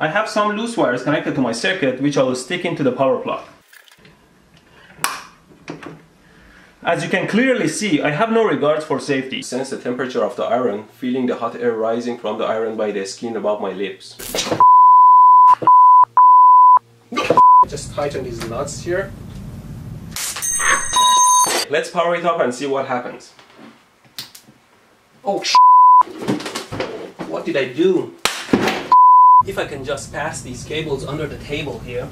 I have some loose wires connected to my circuit which I will stick into the power plug. As you can clearly see, I have no regards for safety. Sense the temperature of the iron, feeling the hot air rising from the iron by the skin above my lips. Just tighten these nuts here. Let's power it up and see what happens. Oh What did I do? If I can just pass these cables under the table here.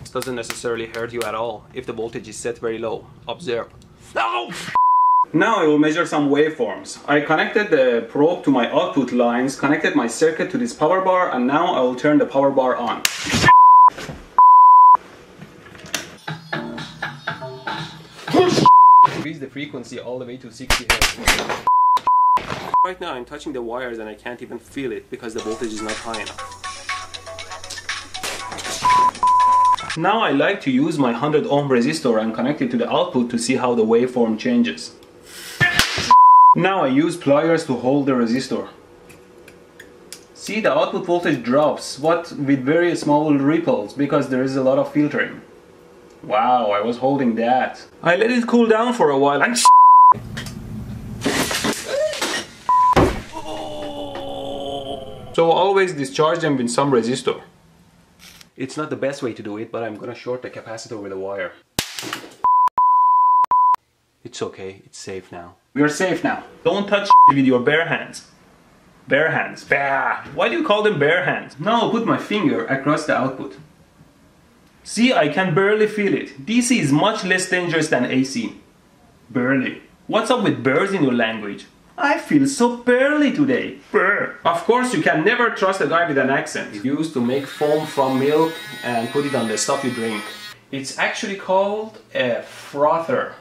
This doesn't necessarily hurt you at all if the voltage is set very low. Observe. No! Now I will measure some waveforms. I connected the probe to my output lines, connected my circuit to this power bar, and now I will turn the power bar on. Increase the frequency all the way to 60 Hz. Right now I'm touching the wires and I can't even feel it because the voltage is not high enough. Now I like to use my 100 ohm resistor and connect it to the output to see how the waveform changes. Now I use pliers to hold the resistor. See the output voltage drops, but with very small ripples because there is a lot of filtering. Wow, I was holding that. I let it cool down for a while and So always discharge them with some resistor. It's not the best way to do it, but I'm gonna short the capacitor with a wire. It's okay, it's safe now. We're safe now. Don't touch with your bare hands. Bare hands. Bah. Why do you call them bare hands? Now I'll put my finger across the output. See, I can barely feel it. DC is much less dangerous than AC. Barely. What's up with birds in your language? I feel so burly today. Brr. Of course, you can never trust a guy with an accent. It's used to make foam from milk and put it on the stuff you drink. It's actually called a frother.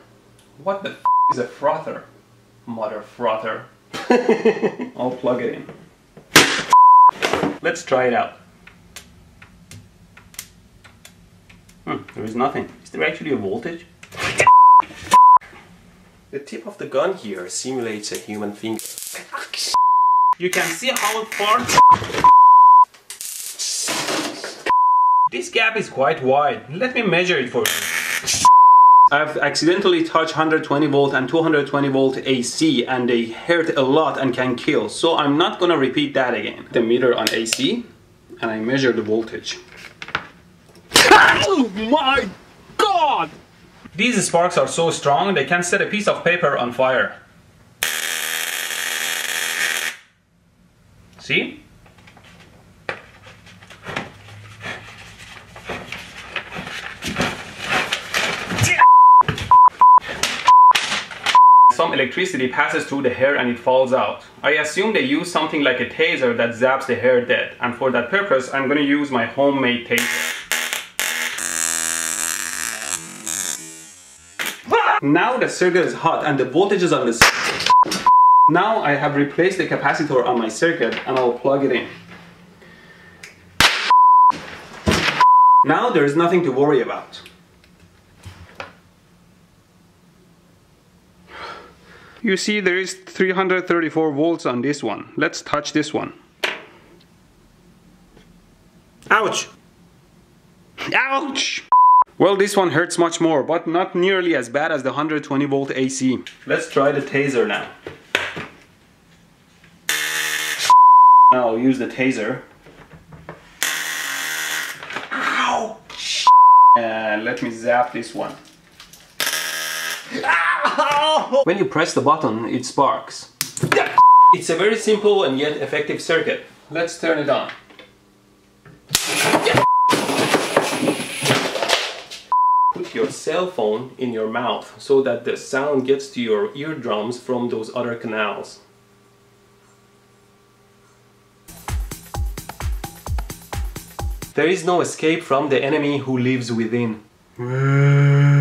What the f is a frother? Mother frother. I'll plug it in. Let's try it out. Hmm, there is nothing. Is there actually a voltage? The tip of the gun here simulates a human finger. You can see how it far... This gap is quite wide. Let me measure it for you. I've accidentally touched 120 volt and 220 volt AC and they hurt a lot and can kill. So I'm not gonna repeat that again. The meter on AC and I measure the voltage. Oh my god! These sparks are so strong they can set a piece of paper on fire. See? Some electricity passes through the hair and it falls out. I assume they use something like a taser that zaps the hair dead and for that purpose I'm gonna use my homemade taser. Now the circuit is hot and the voltage is on the Now I have replaced the capacitor on my circuit and I'll plug it in. Now there is nothing to worry about. You see there is 334 volts on this one. Let's touch this one. Ouch! Ouch! Well, this one hurts much more, but not nearly as bad as the 120 volt AC. Let's try the taser now. Now I'll use the taser. Ow! And let me zap this one. When you press the button, it sparks. It's a very simple and yet effective circuit. Let's turn it on. your cell phone in your mouth so that the sound gets to your eardrums from those other canals. There is no escape from the enemy who lives within.